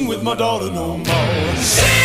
with my daughter no more.